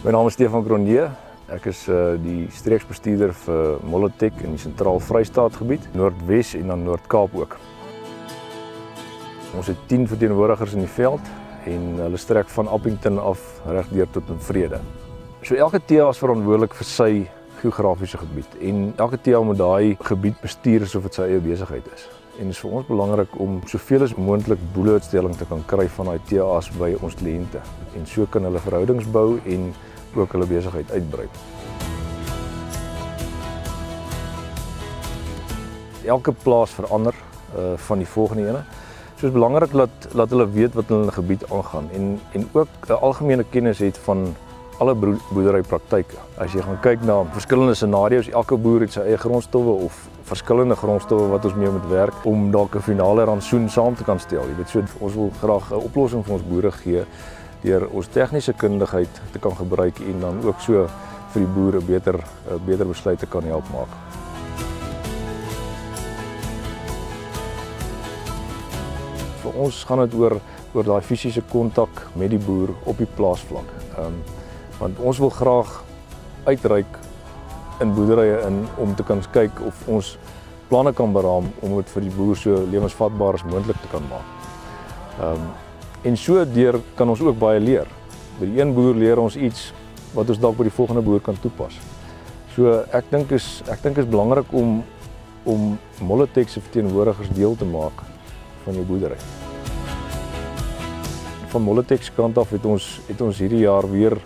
My naam is Stefan Cronje. Ek is uh die streeksbestuurder vir Molotek in die Sentraal Vrystaat gebied, Noordwes en dan Noord-Kaap ook. Ons het 10 verteenwoordigers in die veld en hulle strek van Appington af reg deur tot in Vrede. So elke TA is verantwoordelik vir sy geografiese gebied en elke TA moet daai gebied bestuur asof dit sy eie besigheid is. En dit is vir ons belangrik om soveel as moontlik boeluitstelling te kan kry van daai TA's by ons kliënte en so kan hulle verhoudings bou en ook hulle besigheid uitbrei. Elke plaas verander uh van die volgende ene. So is belangrik dat dat hulle weet wat in hulle gebied aangaan en en ook 'n algemene kennis het van alle boerderypraktyke. As jy gaan kyk na verskillende scenario's, elke boer het sy eie grondstowwe of verskillende grondstowwe wat ons mee moet werk om dalk 'n finale rantsoen saam te kan stel. Jy weet so ons wil graag 'n oplossing vir ons boere gee deur ons tegniese kundigheid te kan gebruik en dan ook so vir die boere beter beter besluite kan help maak. Vir ons gaan dit oor oor daai fisiese kontak met die boer op die plaasvlak. Ehm um, want ons wil graag uitreik in boerderye in om te kan kyk of ons planne kan beraam om dit vir die boer so lewensvatbaar as moontlik te kan maak. Ehm um, En so deur kan ons ook baie leer. By die een boer leer ons iets wat ons dalk by die volgende boer kan toepas. So ek dink is ek dink is belangrik om om Molotek se verteenwoordigers deel te maak van jou boerdery. Van Molotek se kant af het ons het ons hierdie jaar weer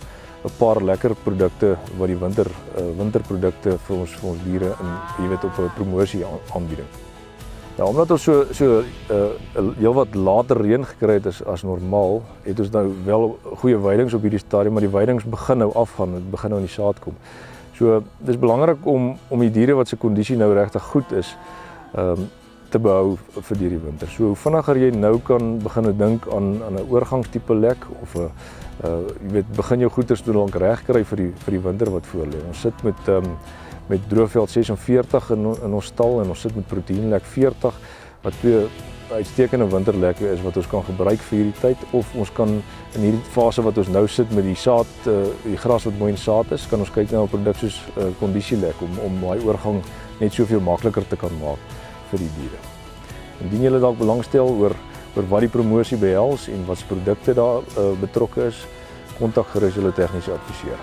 'n paar lekker produkte wat die winter uh, winterprodukte vir ons vir ons diere in jy weet op 'n promosie aanbieding. Ja, omdat ons so so 'n uh, uh, heelwat later reën gekry het as as normaal, het ons nou wel goeie veidings op hierdie stadium, maar die veidings begin nou afgaan, dit begin nou in die saad kom. So dis belangrik om om die diere wat se kondisie nou regtig goed is, ehm um, te behou vir hierdie winter. So hoe vinniger jy nou kan begin dink aan aan 'n oorgangstipe lek of 'n uh jy weet begin jou goeders doen lank reg kry vir die vir die winter wat voor lê. Ons sit met um, met droëveld 46 in in ons stal en ons sit met proteïenlek 40 wat twee uitstekende winterlekke is wat ons kan gebruik vir hierdie tyd of ons kan in hierdie fase wat ons nou sit met die saad uh, die gras wat mooi in saad is kan ons kyk na 'n produk soos uh, kondisielek om om daai oorgang net soveel makliker te kan maak vir die diere. Indien julle dalk belangstel oor oor wat die promosie behels en wat se produkte daar uh, betrokke is, kontak gerus hulle tegniese adviseur.